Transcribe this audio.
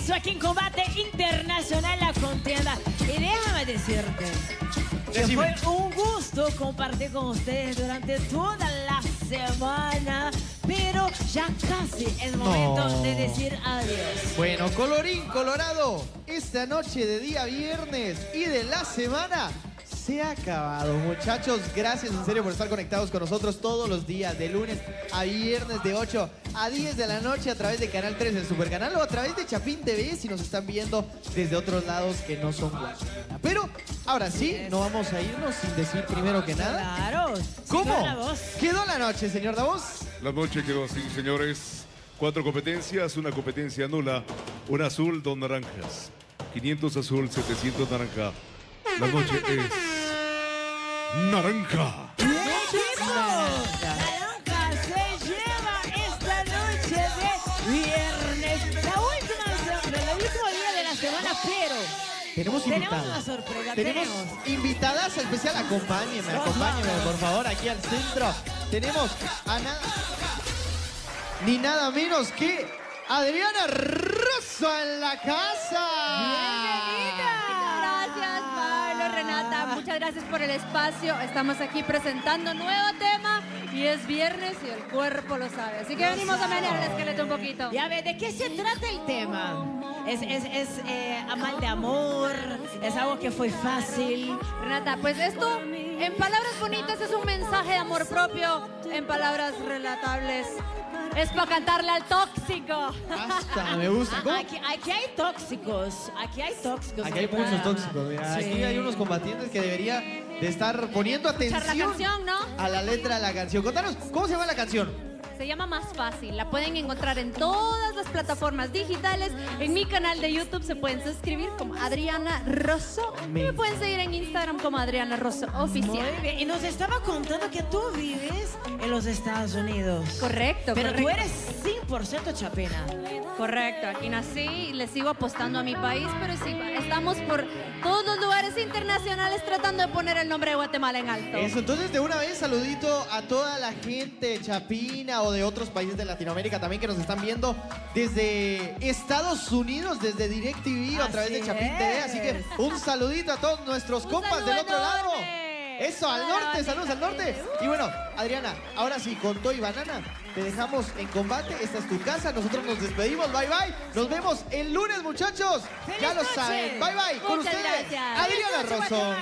regreso aquí en Combate Internacional la contienda. Y déjame decirte que Decime. fue un gusto compartir con ustedes durante toda la semana, pero ya casi es momento No. de decir adiós. Bueno, colorín colorado, esta noche de día viernes y de la semana se ha acabado. Muchachos, gracias en serio por estar conectados con nosotros todos los días, de lunes a viernes, de 8 a 10 de la noche a través de Canal 3, el Supercanal, o a través de Chapín TV si nos están viendo desde otros lados que no son Guatemala. Pero ahora sí, no vamos a irnos sin decir primero que nada. Claro. ¿Cómo? Voz. Quedó la noche, señor Davos. La noche quedó así, señores. Cuatro competencias, una competencia nula, un azul, dos naranjas. 500 azul, 700 naranja. La noche es naranja. Naranja se lleva esta noche de viernes. La última, el último día de la semana, pero Tenemos tenemos invitadas. una sorpresa. Tenemos Tenemos. invitadas especial. Acompáñenme, acompáñenme, por favor, aquí al centro. Tenemos a nada. Ni nada menos que Adriana Rosso en la casa. Muchas gracias por el espacio. Estamos aquí presentando nuevo tema y es viernes y el cuerpo lo sabe. Así que venimos a menear el esqueleto un poquito. Ya ve, ¿de qué se trata el tema? Es, es, es eh, a mal de amor, es algo que fue fácil. Renata, pues esto, en palabras bonitas, es un mensaje de amor propio. En palabras relatables, es para cantarle al tóxico. Basta, me gusta. ¿Cómo? Aquí, aquí hay tóxicos, aquí hay tóxicos. Aquí hay muchos tóxicos. mira. Sí. Aquí hay unos combatientes que debería de estar poniendo Escuchar la atención canción, ¿no? a la letra de la canción. Contanos, ¿cómo se llama la canción? Se llama Más Fácil. La pueden encontrar en todas las plataformas digitales. En mi canal de YouTube se pueden suscribir como Adriana Rosso. Y me pueden seguir en Instagram como Adriana Rosso Oficial. Muy bien. Y nos estaba contando que tú vives en los Estados Unidos. Correcto, Pero tú eres 100% chapena. Correcto, aquí nací y le sigo apostando a mi país, pero sí, estamos por todos los lugares internacionales tratando de poner el nombre de Guatemala en alto. Eso, entonces de una vez saludito a toda la gente chapina o de otros países de Latinoamérica también que nos están viendo desde Estados Unidos, desde DirecTV a través de Chapín TV. Así que un saludito a todos nuestros Un compas del otro lado. Eso, al norte, saludos al norte. Y bueno, Adriana, ahora sí, con Toy Banana, te dejamos en combate. Esta es tu casa, nosotros nos despedimos. Bye bye. Nos vemos el lunes, muchachos. ¡Feliz Ya lo saben. Bye bye. Con ustedes. Adriana ¡Feliz noche, Rosso.